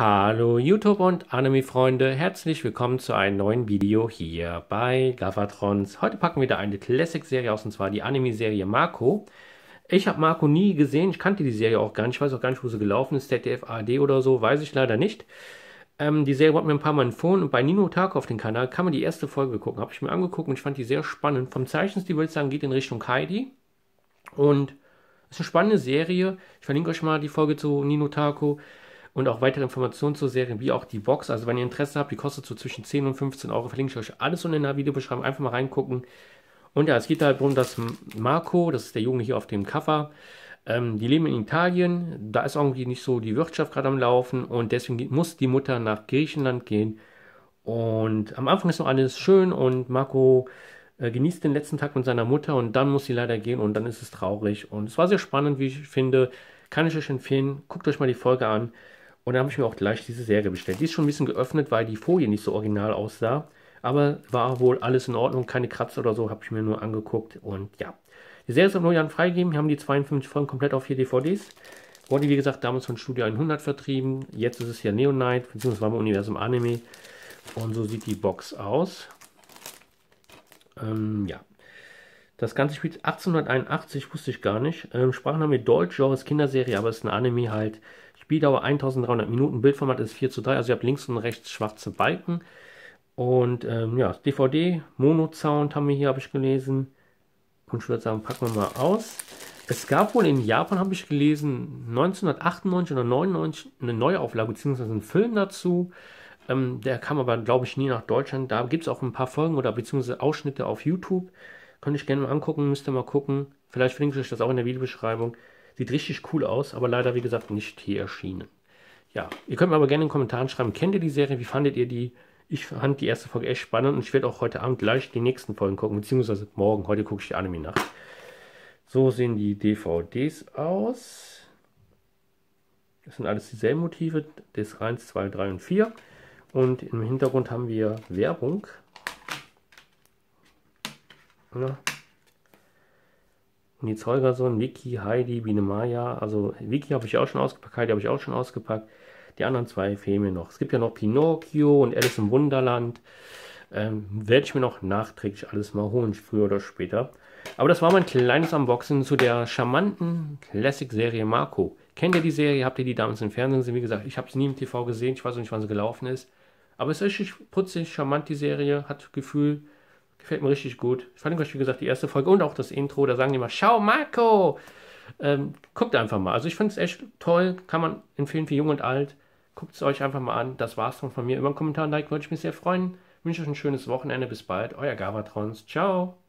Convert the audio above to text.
Hallo YouTube und Anime-Freunde, herzlich willkommen zu einem neuen Video hier bei Gavatrons. Heute packen wir da eine Classic-Serie aus, und zwar die Anime-Serie Marco. Ich habe Marco nie gesehen, ich kannte die Serie auch gar nicht, ich weiß auch gar nicht, wo sie gelaufen ist, ZDF, AD oder so, weiß ich leider nicht. Ähm, die Serie wurde mir ein paar Mal empfohlen und bei Nino Taco auf dem Kanal kann man die erste Folge gucken. Habe ich mir angeguckt und ich fand die sehr spannend. Vom Zeichenstil würde ich sagen, geht in Richtung Heidi. Und es ist eine spannende Serie. Ich verlinke euch mal die Folge zu Nino Taco und auch weitere Informationen zur Serie, wie auch die Box. Also wenn ihr Interesse habt, die kostet so zwischen 10 und 15 Euro, verlinke ich euch alles unten in der Videobeschreibung. Einfach mal reingucken. Und ja, es geht darum, dass Marco, das ist der Junge hier auf dem Cover, ähm, die leben in Italien. Da ist irgendwie nicht so die Wirtschaft gerade am Laufen und deswegen muss die Mutter nach Griechenland gehen. Und am Anfang ist noch alles schön und Marco äh, genießt den letzten Tag mit seiner Mutter und dann muss sie leider gehen und dann ist es traurig. Und es war sehr spannend, wie ich finde. Kann ich euch empfehlen. Guckt euch mal die Folge an. Und dann habe ich mir auch gleich diese Serie bestellt. Die ist schon ein bisschen geöffnet, weil die Folie nicht so original aussah. Aber war wohl alles in Ordnung, keine Kratzer oder so, habe ich mir nur angeguckt. Und ja, die Serie ist am Neujahr freigegeben. Wir haben die 52 Folgen komplett auf vier DVDs. Wurde, wie gesagt, damals von Studio 100 vertrieben. Jetzt ist es ja Neonite, beziehungsweise Universum Anime. Und so sieht die Box aus. Ähm, ja. Das Ganze spielt 1881, wusste ich gar nicht. Ähm, Sprachname Deutsch, Genre ist Kinderserie, aber es ist ein Anime halt. Spieldauer 1300 Minuten, Bildformat ist 4 zu 3, also ihr habt links und rechts schwarze Balken. Und ähm, ja, DVD, Mono-Sound haben wir hier, habe ich gelesen. Und ich würde sagen, packen wir mal aus. Es gab wohl in Japan, habe ich gelesen, 1998 oder 99 eine Neuauflage, beziehungsweise einen Film dazu. Ähm, der kam aber, glaube ich, nie nach Deutschland. Da gibt es auch ein paar Folgen oder beziehungsweise Ausschnitte auf YouTube. Könnt ich gerne mal angucken, müsst ihr mal gucken. Vielleicht verlinke ich euch das auch in der Videobeschreibung. Sieht richtig cool aus, aber leider, wie gesagt, nicht hier erschienen. Ja, ihr könnt mir aber gerne in den Kommentaren schreiben, kennt ihr die Serie, wie fandet ihr die? Ich fand die erste Folge echt spannend und ich werde auch heute Abend gleich die nächsten Folgen gucken, beziehungsweise morgen. Heute gucke ich die Anime nach. So sehen die DVDs aus. Das sind alles dieselben Motive, des 1, 2, 3 und 4. Und im Hintergrund haben wir Werbung. Ja. Nils Holgersson, Vicky, Heidi, Biene Maya. Also Vicky habe ich auch schon ausgepackt, Heidi habe ich auch schon ausgepackt. Die anderen zwei fehlen mir noch. Es gibt ja noch Pinocchio und Alice im Wunderland. Ähm, Werde ich mir noch nachträglich alles mal holen, früher oder später. Aber das war mein kleines Unboxing zu der charmanten Classic-Serie Marco. Kennt ihr die Serie? Habt ihr die damals im Fernsehen gesehen? Wie gesagt, ich habe sie nie im TV gesehen. Ich weiß auch nicht, wann sie gelaufen ist. Aber es ist richtig putzig, charmant, die Serie. Hat Gefühl. Gefällt mir richtig gut. Ich fand euch, wie gesagt, die erste Folge und auch das Intro. Da sagen die immer, schau Marco! Ähm, guckt einfach mal. Also ich finde es echt toll. Kann man empfehlen für jung und alt. Guckt es euch einfach mal an. Das war's dann von mir. Über einen Kommentar und Like würde ich mich sehr freuen. Ich wünsche euch ein schönes Wochenende. Bis bald. Euer Gavatrons. Ciao.